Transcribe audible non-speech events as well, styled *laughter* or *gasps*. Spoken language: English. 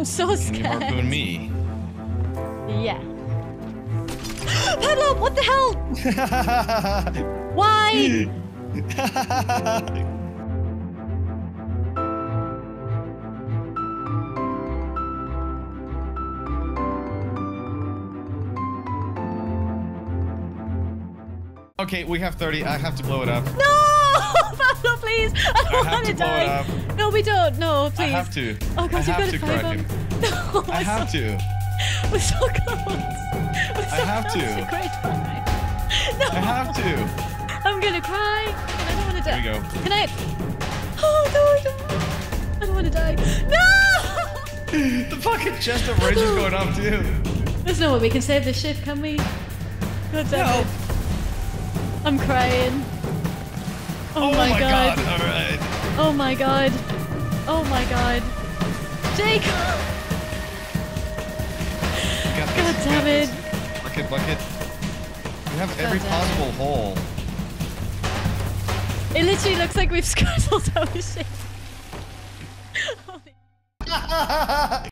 I'm so Can you scared. harpoon me? Yeah. *gasps* Pablo, what the hell? *laughs* Why? okay, we have 30. I have to blow it up. No! *laughs* Pablo, please! I *laughs* don't I want to to die. No, we don't. No, please. I have to. Oh god, I got to to crack him. him. *laughs* No, I have so, to. We're so close. We're so I have close to. great fight. No, I have to. I'm gonna cry. I don't want to die. Here we go. Can I? Oh no, I don't. I don't want to die. No! The fucking chest of rage is going up too. There's no way we can save this ship, can we? God damn No. it. I'm crying. Oh, oh, my, god. All right. Oh my god. Oh my god. Jake! We got this, God damn got it. this. Bucket, bucket. We have every damn it. possible hole. It literally looks like we've *laughs* scuttled our ship. *laughs*